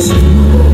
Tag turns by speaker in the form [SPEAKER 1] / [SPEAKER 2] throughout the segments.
[SPEAKER 1] to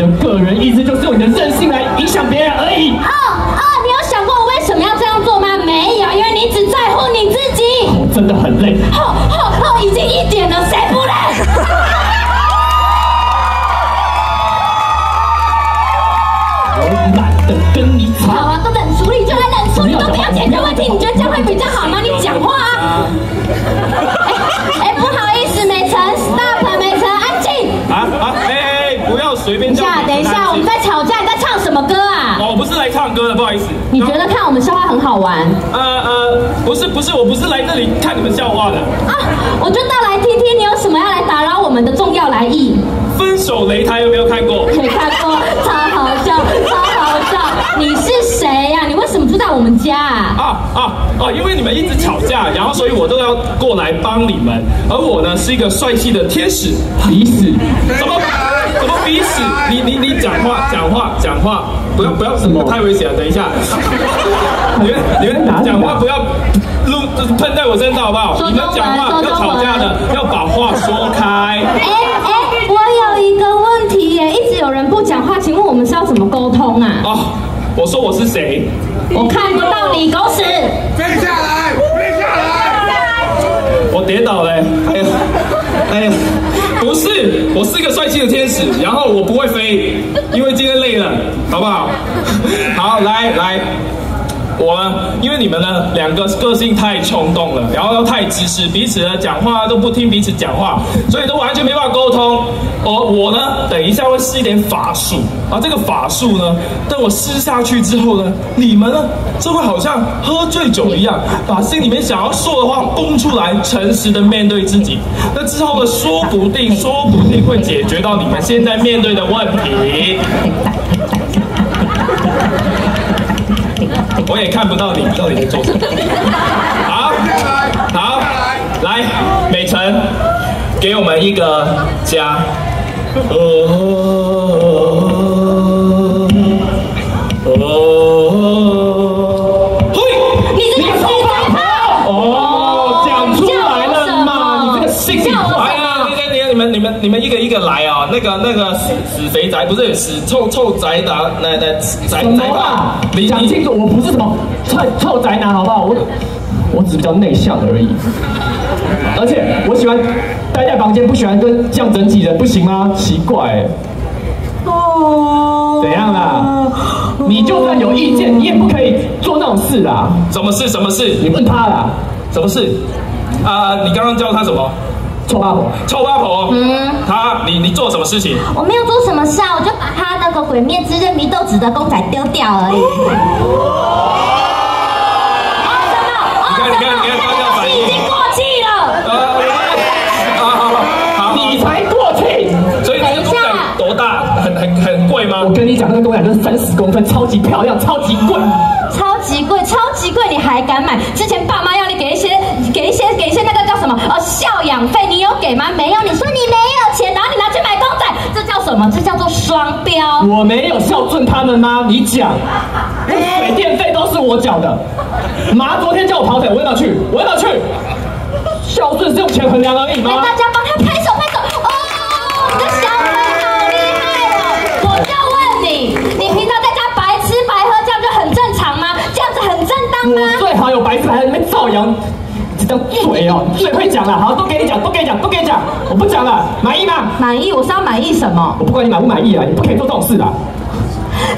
[SPEAKER 1] 的
[SPEAKER 2] 个人意志
[SPEAKER 3] 就是用你的任性来影响别人而已。
[SPEAKER 2] 哦哦，你有想过我为什么要这样做吗？没有，因为你只在乎你自己。
[SPEAKER 3] 我真的很累。
[SPEAKER 2] 已经一点了，谁不累？
[SPEAKER 3] 我懒得跟你
[SPEAKER 2] 好
[SPEAKER 3] 吵。
[SPEAKER 2] 啊，都冷处理就来冷处理，都不要解决问题，你觉得这样会比较好吗？你讲话啊！
[SPEAKER 4] 随便叫
[SPEAKER 2] 等一下，等一下，我们在吵架，你在唱什么歌啊？
[SPEAKER 4] 哦，我不是来唱歌的，不好意思。
[SPEAKER 2] 你觉得看我们笑话很好玩
[SPEAKER 4] 呃呃，不是不是，我不是来这里看你们笑话的。
[SPEAKER 2] 啊？我就到来听听你有什么要来打扰我们的重要来意。
[SPEAKER 4] 分手擂台有没有看过？
[SPEAKER 2] 没看过，超好笑，超好笑。你是谁呀、什么住在我们家啊？
[SPEAKER 4] 啊啊啊！因为你们一直吵架，然后所以我都要过来帮你们。而我呢是一个帅气的天使，
[SPEAKER 3] 鼻屎，
[SPEAKER 4] 怎么怎么鼻屎？你你你讲话讲话讲话，不要不要什么太危险了，等一下，你们你们讲话不要录喷在我身上好不好？你们讲话要吵架的要把话说开。
[SPEAKER 2] 哎哎，我有一个问题耶，一直有人不讲话，请问我们是要怎么沟通啊？
[SPEAKER 4] 哦，我说我是谁？
[SPEAKER 2] 我看不到你，狗屎！
[SPEAKER 5] 飞下来，飞下来！
[SPEAKER 4] 我跌倒了、哎呀，哎呀，不是，我是一个帅气的天使，然后我不会飞，因为今天累了，好不好？好，来来，我呢，因为你们呢两个个性太冲动了，然后又太自私，彼此呢讲话都不听彼此讲话，所以都完全没办法沟通。我我呢，等一下会施一点法术而，这个法术呢，等我施下去之后呢，你们呢就会好像喝醉酒一样，把心里面想要说的话崩出来，诚实的面对自己。那之后呢，说不定说不定会解决到你们现在面对的问题。我也看不到你到底在做什么。好，好，来，美晨，给我们一个家。哦，性
[SPEAKER 2] 叫我什么
[SPEAKER 4] 哎呀，你你你们你们你们一个一个来啊，那个那个死死肥宅不是死臭臭宅男，那那宅
[SPEAKER 3] 什
[SPEAKER 4] 宅
[SPEAKER 3] 么啊？
[SPEAKER 4] 你
[SPEAKER 3] 讲清楚，我不是什么臭臭宅男，好不好？我我只是比较内向而已。而且我喜欢待在房间，不喜欢跟这样整体人，不行吗？奇怪、欸，
[SPEAKER 1] 哦，
[SPEAKER 3] 怎样啦？你就算有意见，你也不可以做那种事啦。
[SPEAKER 4] 什么事什么事
[SPEAKER 3] 你问他啦，
[SPEAKER 4] 什么事？啊、你刚刚叫他什么？
[SPEAKER 3] 臭八婆。
[SPEAKER 4] 臭八婆。嗯，他你你做什么事情？
[SPEAKER 2] 我没有做什么事啊，我就把他那个《鬼灭之刃》祢豆子的公仔丢掉而已。
[SPEAKER 4] 你看你看你看他这样反应
[SPEAKER 2] 已经。过气了。
[SPEAKER 3] 你才过去！
[SPEAKER 4] 所以那个公仔多大？很很很贵吗
[SPEAKER 3] 我？跟你讲，那个公仔就是三十公分，超级漂亮，超级贵。
[SPEAKER 2] 超级贵，超级贵，你还敢买？之前孝养费，你有给吗？没有，你说你没有钱，然后你拿去买公仔，这叫什么？这叫做双标。
[SPEAKER 3] 我没有孝顺他们吗？你讲，水电费都是我缴的。妈昨天叫我跑腿，我要不要去？我要不要去？孝顺是用钱衡量而已吗
[SPEAKER 2] 来，？大家帮
[SPEAKER 3] 嘴哦，最会讲了。好，都给你讲，都给你讲，都给你讲，我不讲了，满意吗？
[SPEAKER 2] 满意，我是要满意什么？
[SPEAKER 3] 我不管你满不满意啊，你不可以做这种事的。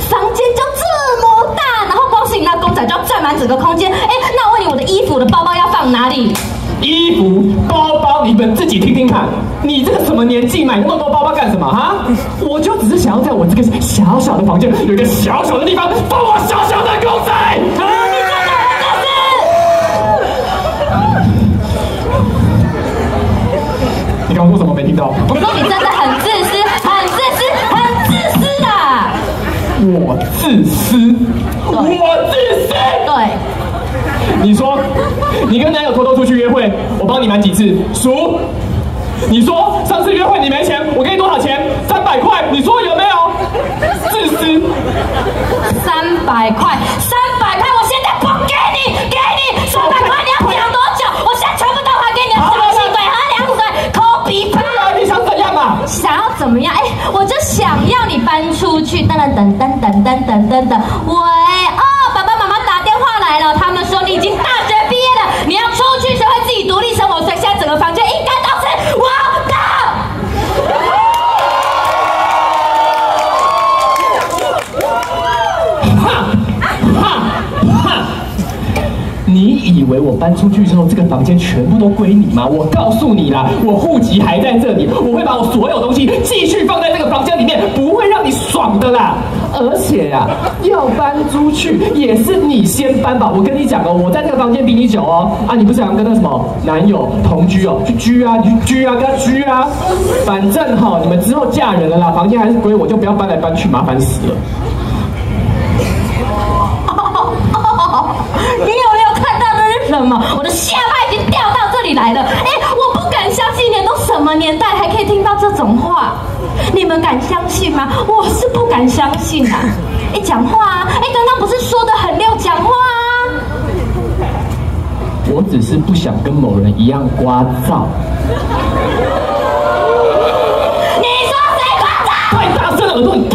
[SPEAKER 2] 房间就这么大，然后光是你那公仔就要占满整个空间。哎，那我问你，我的衣服、我的包包要放哪里？
[SPEAKER 3] 衣服、包包，你们自己听听看。你这个什么年纪买那么多包包干什么哈？我就只是想要在我这个小小的房间有一个小小的地方放我小小的公
[SPEAKER 2] 我说你真的很自私，很自私，很自私啊！
[SPEAKER 3] 我自私，我自私。
[SPEAKER 2] 对，
[SPEAKER 3] 你说，你跟男友偷偷出去约会，我帮你买几次？数。你说上次约会你没钱，我给你多少钱？三百块。你说有没有？自私。
[SPEAKER 2] 三百块，三百块，我现在不给你，给你三百块，你要讲多久？我现在全部都还给你，少气水，喝凉水，抠鼻泡。
[SPEAKER 3] 啊，你想怎样啊？
[SPEAKER 2] 想要怎么样？哎，我就想要你搬出去。等等等等等等等等等。喂，哦，爸爸妈妈打电话来了，他们说你已经大学毕业了，你要出去学会自己独立生活，所以现在整个房间
[SPEAKER 3] 以为我搬出去之后，这个房间全部都归你吗？我告诉你啦，我户籍还在这里，我会把我所有东西继续放在这个房间里面，不会让你爽的啦。而且呀、要搬出去也是你先搬吧。我跟你讲哦，我在这个房间比你久哦。啊，你不是想跟那什么男友同居哦？去居啊，你去居啊，跟他居啊。反正哈、你们之后嫁人了啦，房间还是归我，就不要搬来搬去，麻烦死了。
[SPEAKER 2] 什么？我的下巴已经掉到这里来了。哎，我不敢相信，你都什么年代还可以听到这种话？你们敢相信吗？我是不敢相信啊！哎，讲话啊！哎，刚刚不是说的很溜，讲话啊！
[SPEAKER 3] 我只是不想跟某人一样刮噪。
[SPEAKER 2] 你说谁夸张？
[SPEAKER 3] 太大声了，耳朵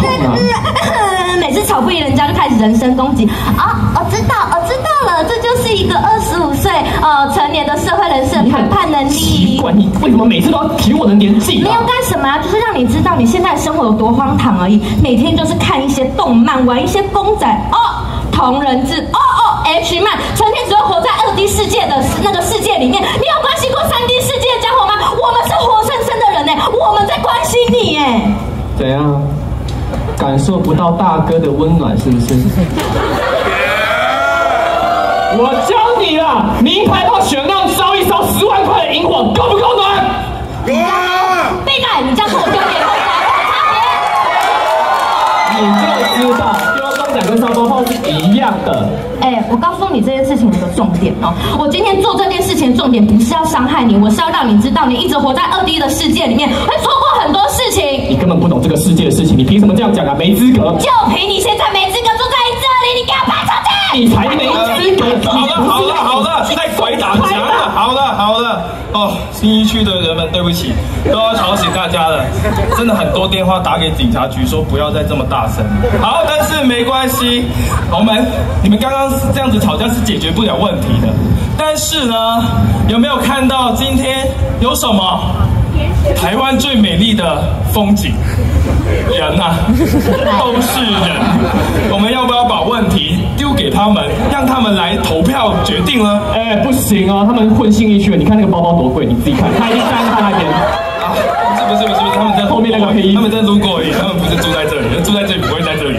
[SPEAKER 2] 吵不赢人家就开始人身攻击啊！我知道，我知道了，这就是一个二十五岁呃成年的社会人士的谈判能力。
[SPEAKER 3] 奇怪，你为什么每次都要提我的年纪啊？
[SPEAKER 2] 没有干什么啊，就是让你知道你现在的生活有多荒唐而已。每天就是看一些动漫，玩一些公仔哦，同人志哦哦 H 漫，成天只会活在二 D 世界的那个世界里面。你有关心过三 D 世界的家伙吗？我们是活生生的人呢，我们在关心你哎。
[SPEAKER 3] 怎样？感受不到大哥的温暖是不是？我教你了，名牌炮选浪烧一烧十万块的萤火，够不够暖？
[SPEAKER 5] 够啊！
[SPEAKER 2] 贝盖，你这样跟我丢脸会
[SPEAKER 3] 你就知道丢公仔跟烧包炮是一样的。
[SPEAKER 2] 哎，我告诉你这件事情有个重点哦，我今天做这件事情的重点不是要伤害你，我是要让你知道你一直活在二 D 的世界里面，会错情。
[SPEAKER 3] 你根本不懂这个世界的事情，你凭什么这样讲啊？没资格！
[SPEAKER 2] 就凭你现在没资格住在这里，你给我搬出去！
[SPEAKER 3] 你才没资格！
[SPEAKER 4] 好了好了好了，太鬼打墙了。好了好了，哦，新一区的人们，对不起，都要吵醒大家了。真的很多电话打给警察局说不要再这么大声。好，但是没关系，我们你们刚刚这样子吵架是解决不了问题的。但是呢，有没有看到今天有什么台湾最美丽的风景？人呐、都是人。我们要不要把问题丢给他们，让他们来投票决定呢？
[SPEAKER 3] 哎、不行哦，他们混信义区的，你看那个包包多贵，你自己看，他已经站在他那边。
[SPEAKER 4] 啊，不是不是不是不是，他们在
[SPEAKER 3] 后面那个黑衣
[SPEAKER 4] 他们在路过而已，他们不是住在这里，住在这里不会在这里。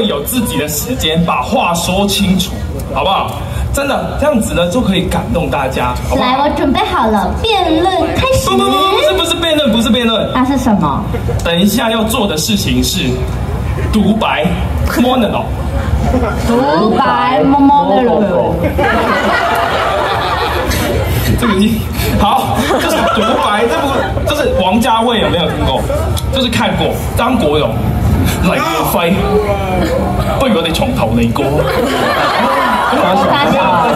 [SPEAKER 4] 会有自己的时间把话说清楚，好不好？真的这样子呢，就可以感动大家，好好？
[SPEAKER 2] 来，我准备好了，辩论开始
[SPEAKER 4] 不。不不不是不是辩论，不是辩论。
[SPEAKER 2] 那是什么？
[SPEAKER 4] 等一下要做的事情是独白 monologue。
[SPEAKER 2] 独白摸摸的人。
[SPEAKER 4] 这个你好，就是独白，这不就是王家卫有没有听过？就是看過張國榮、黎耀輝，不如我哋從頭嚟過。
[SPEAKER 2] 大家好，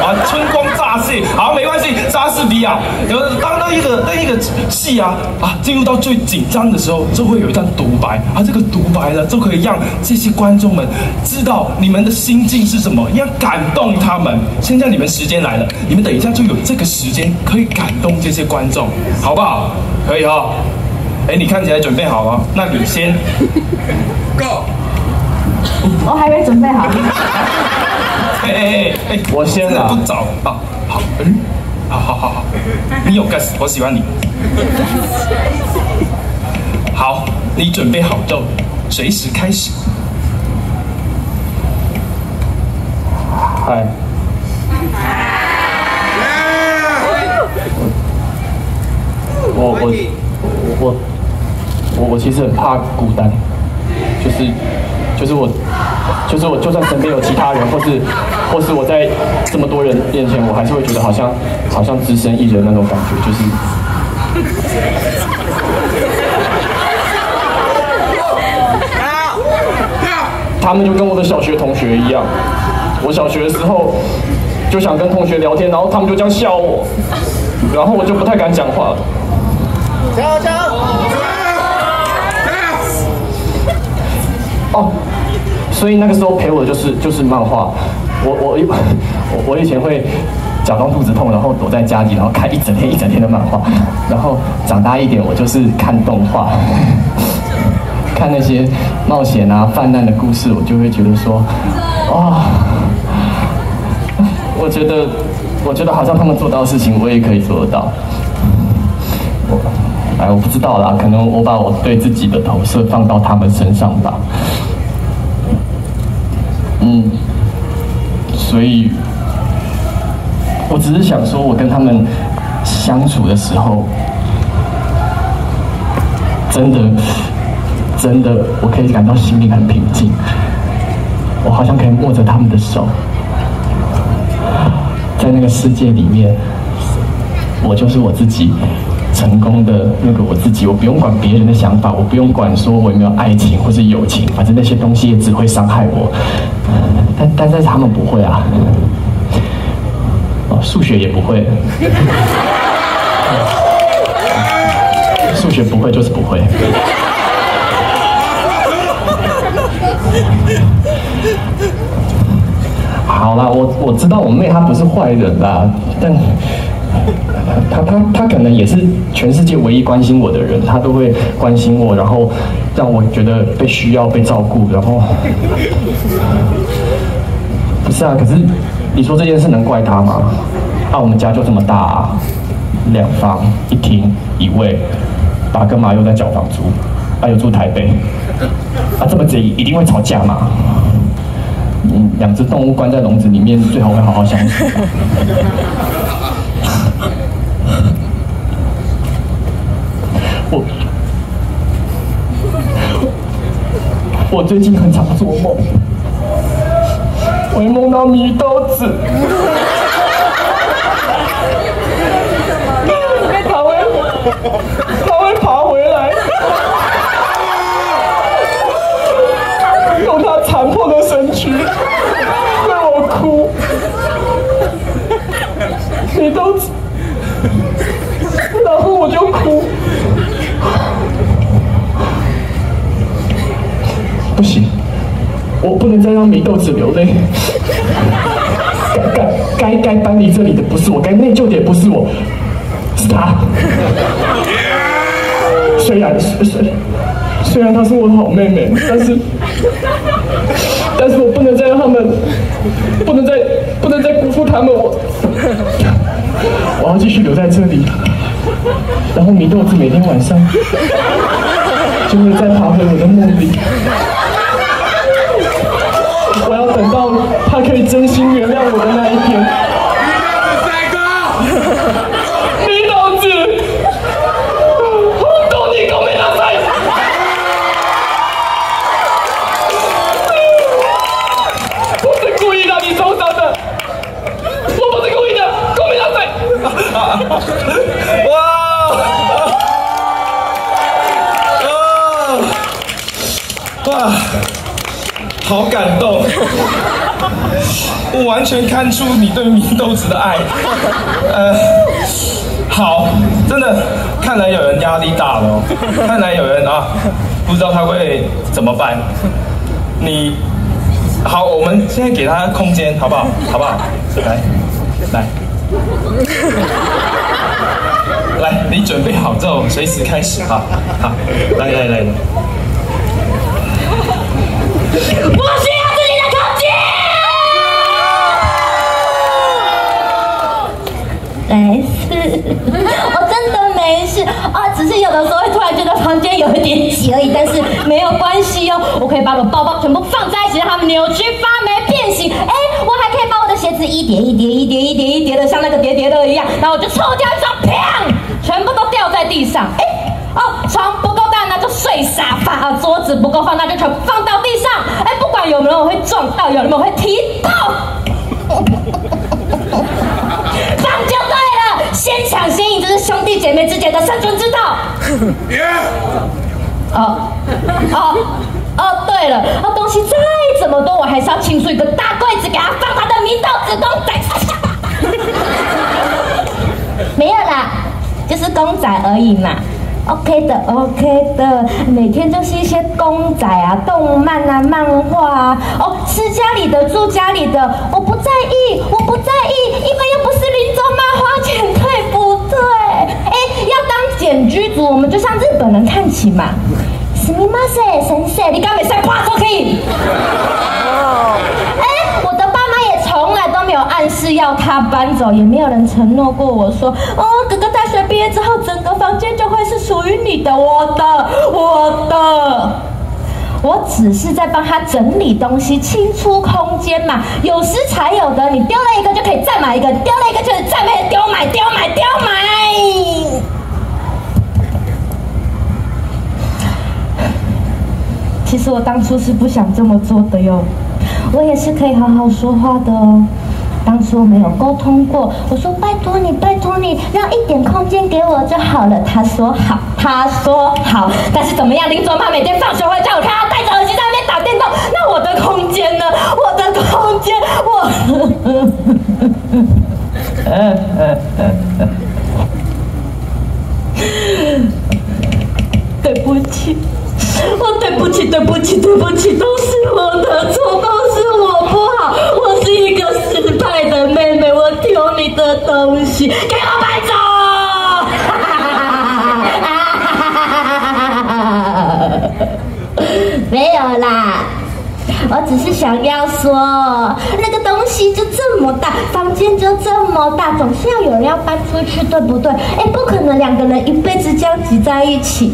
[SPEAKER 4] 我啊，春光乍泄。好，没关系，莎士比亚。有当那一个那一个戏啊啊进入到最紧张的时候，就会有一段独白啊，这个独白呢，就可以让这些观众们知道你们的心境是什么，要感动他们。现在你们时间来了，你们等一下就有这个时间可以感动这些观众，好不好？可以哈、哎，你看起来准备好了，那你先。
[SPEAKER 6] Go！
[SPEAKER 2] 我还没准备好。
[SPEAKER 4] 哎哎哎哎，
[SPEAKER 5] 我先啊
[SPEAKER 4] 不早啊，好，嗯，好好好好，你有 gas，我喜欢你。好，你准备好就随时开始。
[SPEAKER 5] 嗨，我我我我我其实很怕孤单，就是就是我就是我就算身边有其他人，或是或是我在这么多人面前，我还是会觉得好像好像只身一人那种感觉，就是 他们就跟我的小学同学一样，我小学的时候就想跟同学聊天，然后他们就这样笑我，然后我就不太敢讲话。哦，所以那个时候陪我的就是就是漫画，我我我 我以前会假装肚子痛，然后躲在家里，然后看一整天一整天的漫画，然后长大一点我就是看动画，看那些冒险啊、泛滥的故事，我就会觉得说，哇、我觉得我觉得好像他们做到的事情，我也可以做得到。我哎，我不知道啦，可能我把我对自己的投射放到他们身上吧。嗯，所以，我只是想说，我跟他们相处的时候，真的，真的，我可以感到心里很平静。我好像可以握着他们的手，在那个世界里面，我就是我自己。成功的那个我自己，我不用管别人的想法，我不用管说我有没有爱情或是友情，反正那些东西也只会伤害我。但但是他们不会啊，哦，数学也不会，数学不会就是不会。好啦，我我知道我妹她不是坏人啦，但。她她她可能也是全世界唯一关心我的人，她都会关心我，然后让我觉得被需要、被照顾，然后是啊？可是你说这件事能怪他吗？啊，我们家就这么大、啊，两房一厅一卫，爸跟妈又在缴房租，啊又住台北，啊这么贼一定会吵架嘛？嗯，两只动物关在笼子里面，最好会好好相处。我我最近很常做梦，我会梦到米豆子，他会他会爬回来，用他残破的身躯对我哭，米豆子。然后我就哭，不行，我不能再让米豆子流泪。该该该搬离这里的不是我，该内疚的也不是我，是他。虽然虽虽虽然她是我的好妹妹，但是但是我不能再让他们，不能再不能再辜负他们，我我要继续留在这里。然后米豆子每天晚上就会再爬回我的梦里。我要等到他可以真心原谅我的那一天。米豆子，本当にごめんなさい。我是故意让你受伤的，我不是故意的，ごめんなさい。
[SPEAKER 4] 哇！啊！哇！ 好感动， 我完全看出你对米豆子的爱。呃，好，真的，看来有人压力大了，看来有人啊，不知道他会怎么办。你，好，我们现在给他空间，好不好？好不好？来，来。来，你准备好之后，随时开始哈。好，来来来
[SPEAKER 2] 没事，我真的没事啊，只是有的时候会突然觉得房间有一点挤而已，但是没有关系哦，我可以把我包包全部放在一起，让它们扭曲、发霉、变形。哎，我还可以把我的鞋子一叠一叠、一叠一叠一叠的，像那个叠叠乐一样，然后我就抽掉一张，砰，全部都掉在地上。哎，哦，床不够大，那就睡沙发；桌子不够放那，就全部放到地上。哎，不管有没有人会撞到，有没有会踢到。先抢先赢，这是兄弟姐妹之间的生存之道。哦，哦，哦，对了，哦，东西再怎么多，我还是要清出一个大柜子，给他放他的明豆子公仔。没有啦，就是公仔而已嘛。OK 的，OK 的，每天就是一些公仔啊、动漫啊、漫画啊。哦，吃家里的，住家里的，我不在意，我不在意，因为又不是林中当简居族，我们就向日本人看齐嘛。すみません，先生，你刚没晒挂说可以。哎，我的爸妈也从来都没有暗示要他搬走，也没有人承诺过我说，哦，哥哥大学毕业之后，整个房间就会是属于你的，我的，我的。我只是在帮他整理东西，清出空间嘛。有时才有的，你丢了一个就可以再买一个，丢了一个就是再买，丢买丢买丢买。 其实我当初是不想这么做的哟，我也是可以好好说话的哦。当初我没有沟通过，我说拜托你，拜托你，让一点空间给我就好了。他说好，他说好。但是怎么样，林卓妈每天放学回家，我看他戴着耳机在那边打电动，那我的空间呢？我的空间，我 对不起。我对不起，对不起，对不起，都是我的错，都是我不好。我是一个失败的妹妹，我丢你的东西，给我搬走！没有啦，我只是想要说，那个东西就这么大，房间就这么大，总是要有人要搬出去，对不对？哎，不可能两个人一辈子这样挤在一起。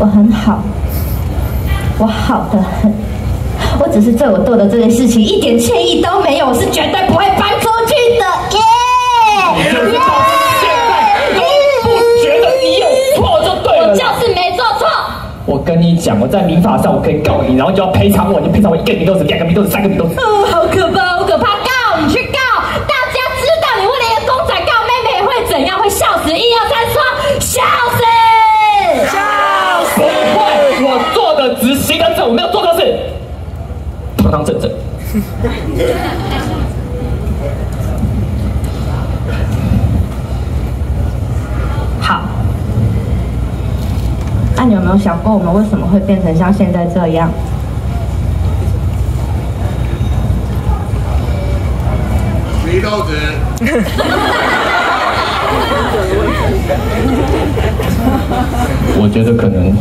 [SPEAKER 2] 我很好，我好的很，我只是对我做的这件事情一点歉意都没有，我是绝对不会搬出去的，耶！
[SPEAKER 3] 就是到现在都不觉得你有错就对了。
[SPEAKER 2] 我就是没做错。
[SPEAKER 3] 我跟你讲，我在民法上我可以告你，然后就要赔偿我，你赔偿我一个米豆子、两个米豆子、三个米豆子。有
[SPEAKER 2] 想过，我们为什么会变成像现在这样？
[SPEAKER 5] 米豆子，
[SPEAKER 3] 我觉得可能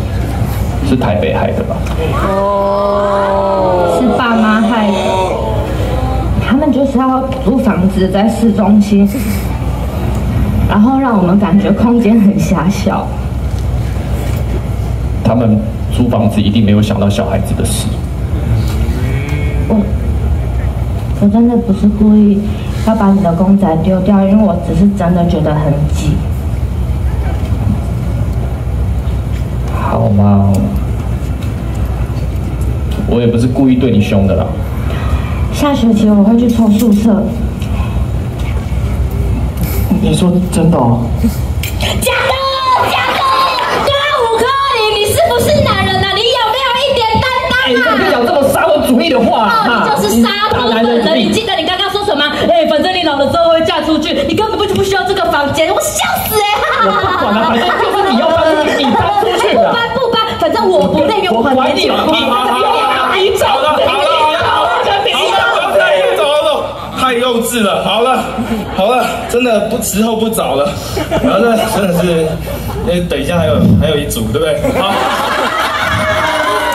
[SPEAKER 3] 是台北害的吧。
[SPEAKER 2] 哦是爸妈害的。他们就是要租房子在市中心，然后让我们感觉空间很狭小。
[SPEAKER 3] 他们租房子一定没有想到小孩子的事。
[SPEAKER 2] 我我真的不是故意要把你的公仔丢掉，因为我只是真的觉得很挤。
[SPEAKER 3] 好嘛，我也不是故意对你凶的啦。
[SPEAKER 2] 下学期我会去抽宿舍。
[SPEAKER 3] 你说真的哦？
[SPEAKER 2] 吗？哎，反正你老了之后会嫁出去，你根本不就不需要这个房间，我笑死哎！
[SPEAKER 3] 我不管了，反正就是你要搬出去，你搬出去
[SPEAKER 2] 不
[SPEAKER 3] 的。
[SPEAKER 2] 搬不搬，反正我不内
[SPEAKER 3] 我
[SPEAKER 2] 用，
[SPEAKER 3] 管你了，你
[SPEAKER 4] 好好好好
[SPEAKER 3] 你走
[SPEAKER 4] 好了，好了，好了，好了，太走了，太幼稚了。好了，好了，真的不时候不早了，然后呢，真的是，哎，等一下还有还有一组，对不对？好，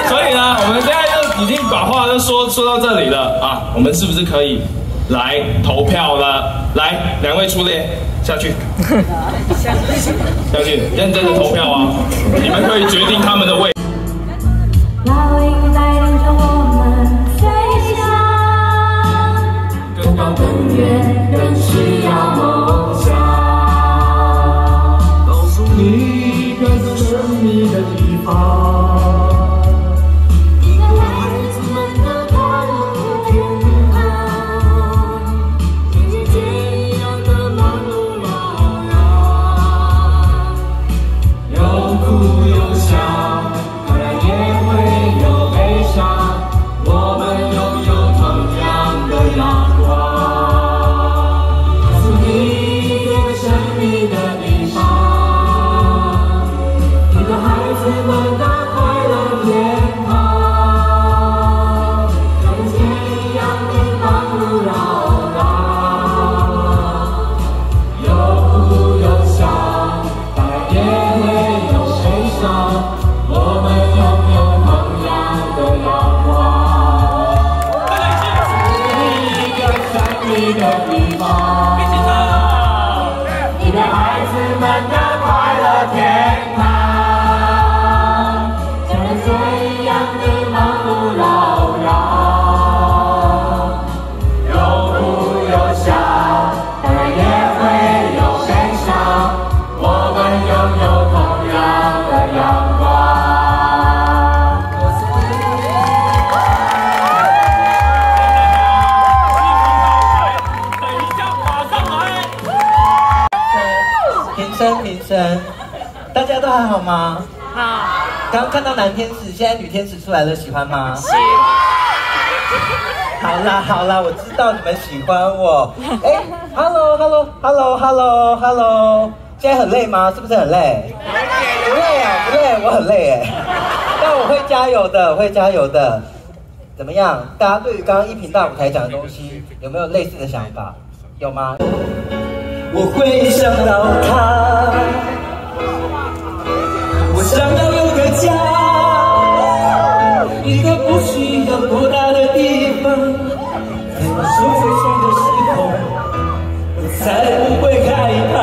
[SPEAKER 4] 所以呢，我们现在就已经把话都说说到这里了啊，我们是不是可以来投票了？来，两位初恋下去。下去，认真的投票啊！你们可以决定他们的位。
[SPEAKER 1] 更高更远，更需要梦想。天
[SPEAKER 7] 使出来了，喜欢吗？喜好啦好啦，我知道你们喜欢我。哎，hello hello hello hello hello，现在很累吗？是不是很累？不累啊，不累，我很累哎。但我会加油的，我会加油的。怎么样？大家对于刚刚一平大舞台讲的东西，有没有类似的想法？有吗？我会想到他，我想要有个家，不需要多大的地方，在我受最伤的时候，我才不会害怕。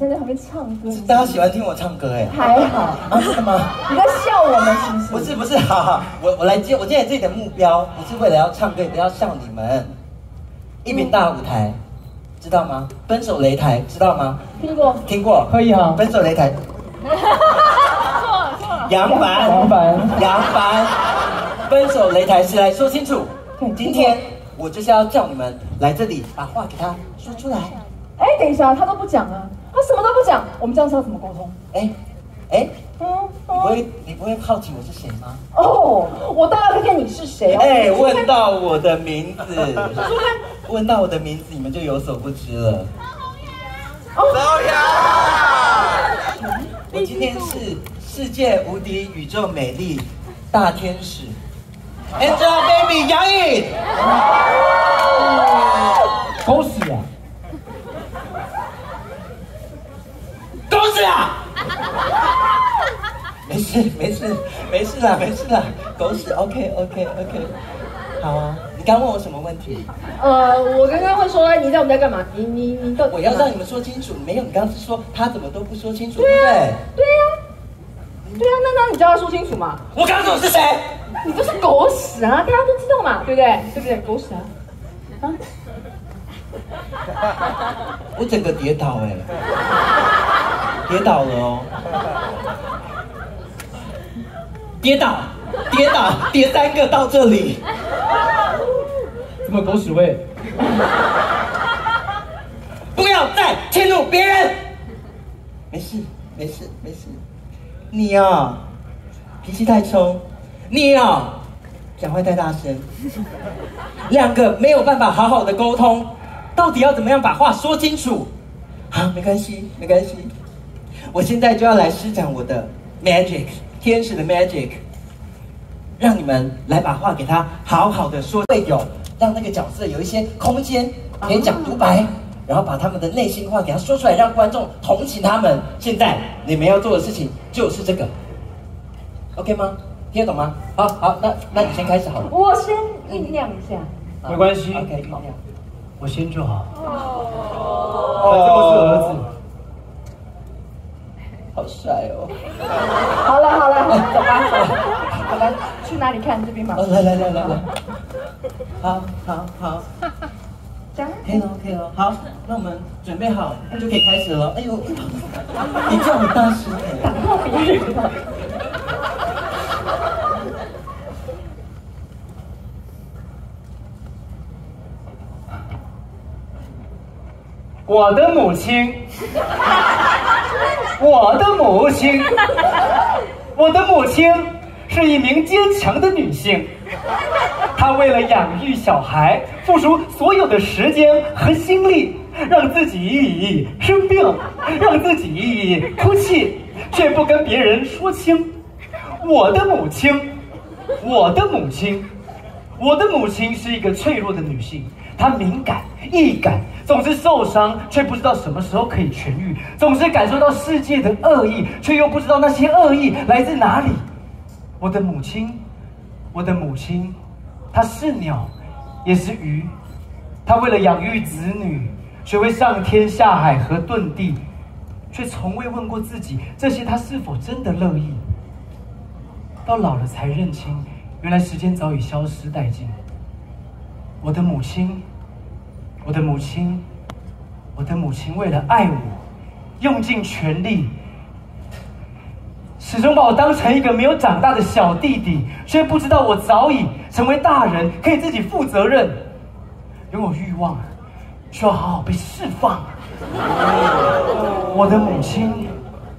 [SPEAKER 2] 们
[SPEAKER 7] 在
[SPEAKER 8] 在旁边唱歌，
[SPEAKER 7] 大家喜欢听我唱歌哎？
[SPEAKER 8] 还好。
[SPEAKER 7] 啊，是吗？
[SPEAKER 8] 你在笑我们是不是？
[SPEAKER 7] 不是不是，好好，我我来接，我今天自己的目标不是为了要唱歌，也不要笑你们，一名大舞台，知道吗？分手擂台，知道吗？
[SPEAKER 8] 听过？
[SPEAKER 7] 听过？
[SPEAKER 9] 可以哈
[SPEAKER 7] 分手擂台，
[SPEAKER 8] 错了错了。
[SPEAKER 7] 杨凡，
[SPEAKER 9] 杨凡
[SPEAKER 7] 杨凡，分手擂台是来说清楚。今天我就是要叫你们来这里，把话给他说出来。
[SPEAKER 8] 哎，等一下，他都不讲啊，他什么都不讲，我们这样是要怎么沟通？
[SPEAKER 7] 哎，哎，
[SPEAKER 8] 嗯，
[SPEAKER 7] 你不会你不会好奇我是谁吗？
[SPEAKER 8] 哦，我当然看看你是谁哦。
[SPEAKER 7] 哎，问到我的名字，问到我的名字，你们就有所不知了。
[SPEAKER 8] 哦，
[SPEAKER 7] 我今天是世界无敌宇宙美丽大天使，Angelababy 杨颖。
[SPEAKER 9] 狗屎啊！
[SPEAKER 7] 狗屎啊！没事没事没事啦没事啦，狗屎 OK OK OK，好啊。你刚问我什么问题？
[SPEAKER 8] 呃，我刚刚会说你在我们家干嘛？你你你到底
[SPEAKER 7] 我要让你们说清楚。没有，你刚刚是说他怎么都不说清楚，对不对？
[SPEAKER 8] 对呀，对呀，那那你叫他说清楚嘛。
[SPEAKER 7] 我刚刚说我是谁？
[SPEAKER 8] 你就是狗屎啊，大家都知道嘛，对不对？对不对？狗屎啊！啊，
[SPEAKER 7] 我整个跌倒哎、跌倒了哦，跌倒，跌倒，跌三个到这里，
[SPEAKER 9] 怎么狗屎味？
[SPEAKER 7] 不要再迁怒别人。没事，没事，没事。你啊，脾气太冲，你啊，讲话太大声，两个没有办法好好的沟通，到底要怎么样把话说清楚？好，没关系，没关系。我现在就要来施展我的 magic，天使的 magic，让你们来把话给他好好的说，会有让那个角色有一些空间可以讲独白，然后把他们的内心话给他说出来，让观众同情他们。现在你们要做的事情就是这个，OK 吗？听得懂吗？好好，那那你先开始好了。
[SPEAKER 8] 我先酝酿一下。
[SPEAKER 9] 没关系
[SPEAKER 7] OK，酝酿。
[SPEAKER 9] 我先就好。
[SPEAKER 8] 哦，
[SPEAKER 9] 反正我是儿子。
[SPEAKER 7] 好帅哦！
[SPEAKER 8] 好了好了，走吧走吧，好吧，去哪里看这边吗
[SPEAKER 7] 哦，？来来来来来，好好好。
[SPEAKER 8] 讲。
[SPEAKER 7] 可以了，可以了。好，那我们准备好，就可以开始了。哎呦，你叫我大声哎！
[SPEAKER 8] 打破别人了。
[SPEAKER 9] 我的母亲，我的母亲，我的母亲是一名坚强的女性，她为了养育小孩，付出所有的时间和心力，让自己生病，让自己哭泣，却不跟别人说清。我的母亲，我的母亲。我的母亲是一个脆弱的女性，她敏感、易感，总是受伤，却不知道什么时候可以痊愈，总是感受到世界的恶意，却又不知道那些恶意来自哪里。我的母亲，我的母亲，她是鸟，也是鱼，她为了养育子女，学会上天下海和遁地，却从未问过自己这些她是否真的乐意。到老了才认清，原来时间早已消失殆尽。我的母亲，我的母亲，我的母亲为了爱我，用尽全力，始终把我当成一个没有长大的小弟弟，却不知道我早已成为大人，可以自己负责任。拥有欲望，需要好好被释放。我的母亲，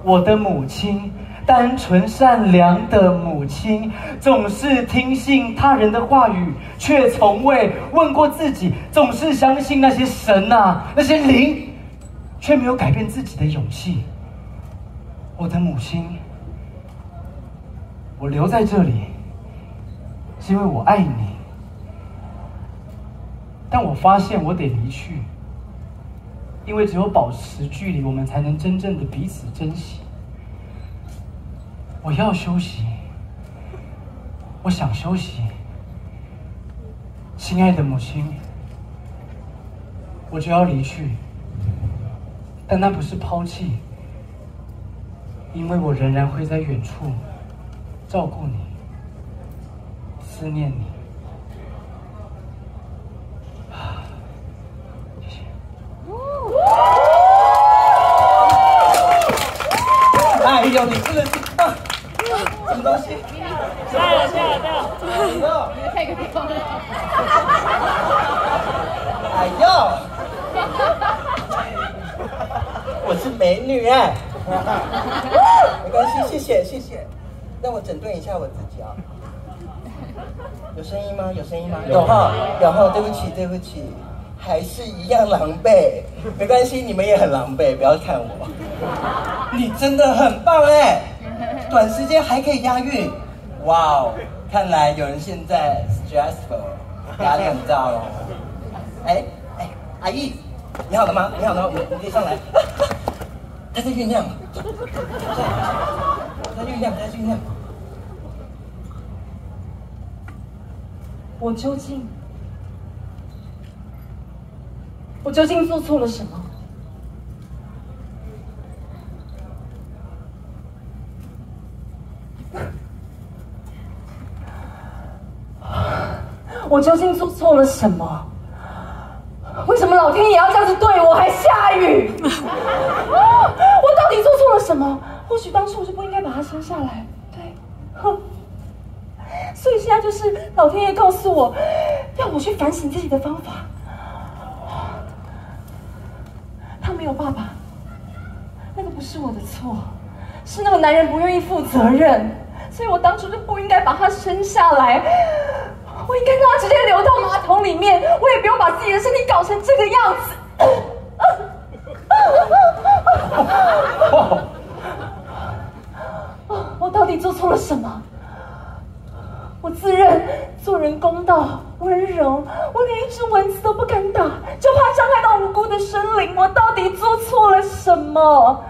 [SPEAKER 9] 我的母亲，单纯善良的母亲，总是听信他人的话语，却从未问过自己，总是相信那些神啊，那些灵，却没有改变自己的勇气。我的母亲，我留在这里，是因为我爱你。但我发现我得离去，因为只有保持距离，我们才能真正的彼此珍惜。我要休息，我想休息。亲爱的母亲，我就要离去，但那不是抛弃，因为我仍然会在远处照顾你，思念你。啊，谢谢。
[SPEAKER 7] 哎呦，你真的是啊，什么东西？
[SPEAKER 8] 下了下了下了，
[SPEAKER 7] 哎呦，
[SPEAKER 8] 太个地方了。
[SPEAKER 7] 哎呦，我是美女哎，没关系，谢谢谢谢。让我整顿一下我自己啊。有声音吗？有声音吗？有哈，有哈。对不起对不起，还是一样狼狈。没关系，你们也很狼狈，不要看我。你真的很棒哎，短时间还可以押韵，哇哦！看来有人现在 stressful，压力很大哦。哎哎，阿姨，你好了吗？你好了吗？你可以上来。他在酝酿，他酝酿，他酝酿。
[SPEAKER 8] 我究竟，我究竟做错了什么？我究竟做错了什么？为什么老天爷要这样子对我，还下雨？我到底做错了什么？或许当初我就不应该把他生下来。对，哼。所以现在就是老天爷告诉我，要我去反省自己的方法。他没有爸爸，那个不是我的错，是那个男人不愿意负责任，所以我当初就不应该把他生下来。我应该让他直接流到马桶里面，我也不用把自己的身体搞成这个样子。我到底做错了什么？我自认做人公道、温柔，我连一只蚊子都不敢打，就怕伤害到无辜的生灵。我到底做错了什么？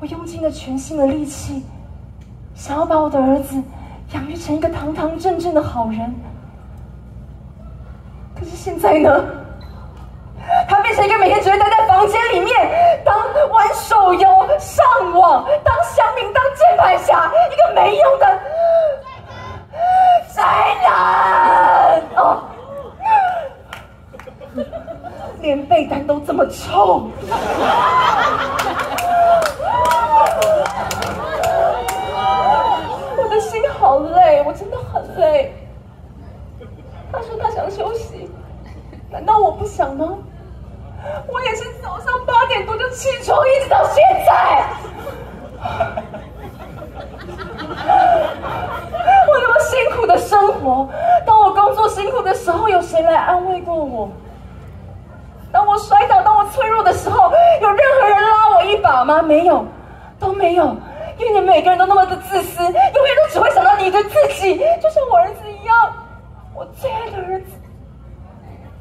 [SPEAKER 8] 我用尽了全心的力气，想要把我的儿子养育成一个堂堂正正的好人。可是现在呢？他变成一个每天只会待在房间里面，当玩手游、上网、当乡民、当键盘侠，一个没用的 宅男哦，连被单都这么臭。我的心好累，我真的很对。他说他想休息，难道我不想吗？我也是早上八点多就起床，一直到现在。我那么辛苦的生活，当我工作辛苦的时候，有谁来安慰过我？当我摔倒、当我脆弱的时候，有任何人拉我一把吗？没有，都没有。因为你们每个人都那么的自私，永远都只会想到你的自己，就像我儿子一样，我最爱的儿子。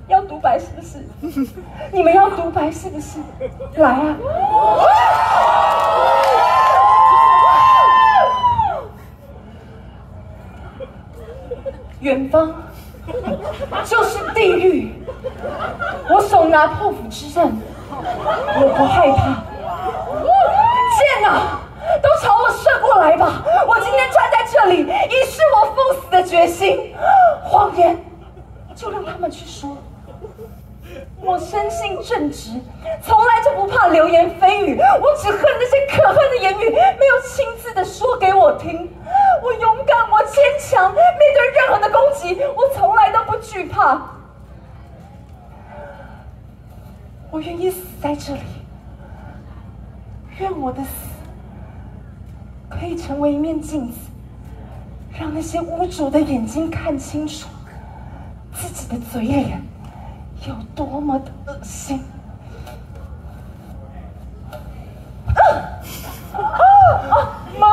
[SPEAKER 8] 要独白是不是？你们要独白是不是？来啊！远方就是地狱，我手拿破釜之刃，我不害怕。剑啊，都朝我射过来吧！我今天站在这里，以示我赴死的决心。谎言，就让他们去说。我生性正直，从来就不怕流言蜚语。我只恨那些可恨的言语没有亲自的说给我听。我勇敢，我坚强，面对任何的攻击，我从来都不惧怕。我愿意死在这里，愿我的死可以成为一面镜子，让那些污浊的眼睛看清楚自己的嘴脸。有多么的恶心！啊啊妈，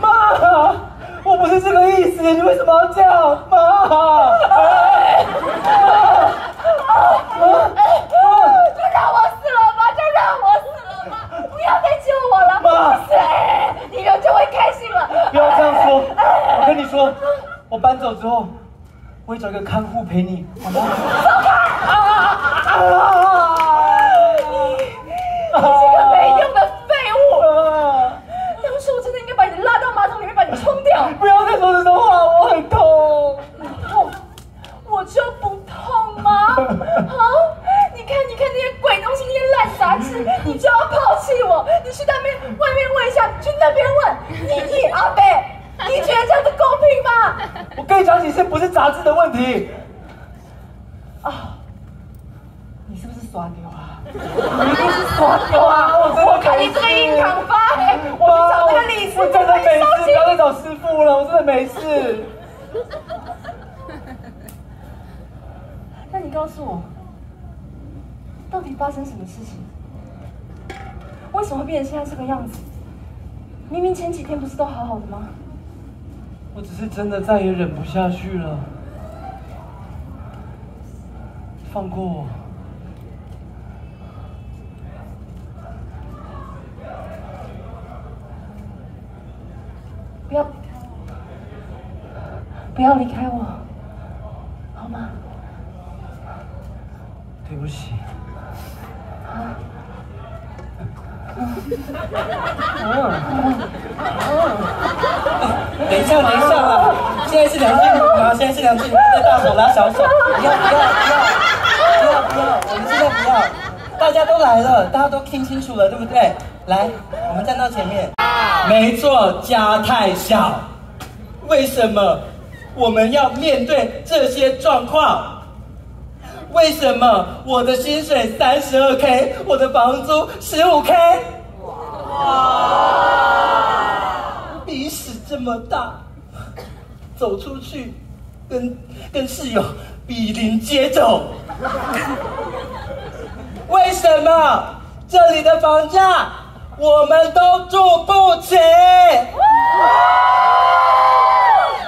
[SPEAKER 8] 妈，我不是这个意思，你为什么要这样？妈，妈让我死了吧，就让我死我了，妈，死，你
[SPEAKER 9] 说，我搬走之后，我会找一个看护陪你，好吗？
[SPEAKER 8] 你这个没用的废物！当时我真的应该把你拉到马桶里面，把你冲掉。
[SPEAKER 9] 不要再说这种话，我很痛。
[SPEAKER 8] 你痛，我就不痛吗？啊！你看，你看那些鬼东西，那些烂杂志，你就要抛弃我？你去那边外面问一下，去那边问，你你阿北，你觉得这样子公平吗？
[SPEAKER 9] 我跟你讲几次，不是杂志的问题。
[SPEAKER 8] 啊！你是不是耍牛啊？你一定是耍牛啊！我看你这个硬扛发黑，我去找那个李师傅
[SPEAKER 9] 我
[SPEAKER 8] 傅
[SPEAKER 9] 真的没事，不要再。找师傅了，我真的没事。
[SPEAKER 8] 那你告诉我，到底发生什么事情？为什么会变成现在这个样子？明明前几天不是都好好的吗？
[SPEAKER 9] 我只是真的再也忍不下去了，放过我。
[SPEAKER 8] 不要，不要离开我，
[SPEAKER 7] 小手，不要不要不要不要不要！我们现在不要，大家都来了，大家都听清楚了，对不对？来，我们站到前面。没错，家太小。为什么我们要面对这些状况？为什么我的薪水三十二 k，我的房租十五 k？哇鼻屎这么大，走出去跟跟室友比邻接走。为什么这里的房价我们都住不起？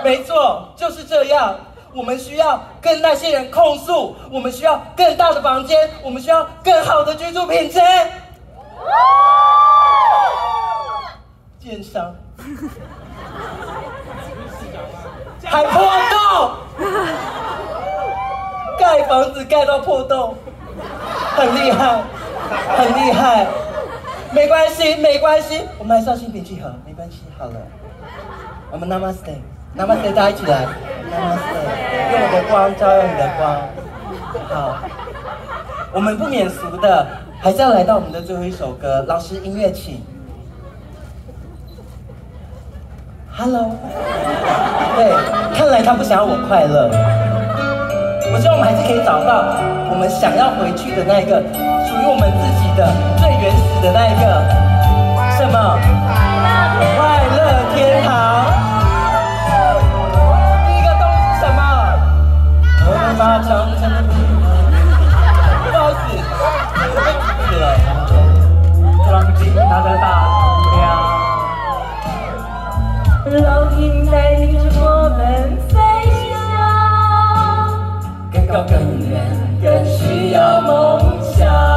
[SPEAKER 7] 没错，就是这样。我们需要跟那些人控诉，我们需要更大的房间，我们需要更好的居住品质。奸商还破洞，盖房子盖到破洞，很厉害，很厉害。没关系，没关系，我们还是要心平气和，没关系。好了，我们 Namaste，Namaste，大家一起来，Namaste，用我的光照耀你的光。好，我们不免俗的，还是要来到我们的最后一首歌。老师，音乐请。Hello，对，看来他不想要我快乐。我希望我们还是可以找到我们想要回去的那一个属于我们自己的最原始的那一个什么快乐天堂。第一个动物是什么？河马长城的不好意思，是了。
[SPEAKER 9] 装进他的大肚量。
[SPEAKER 8] 老鹰带
[SPEAKER 7] 要，更远，更需要梦想。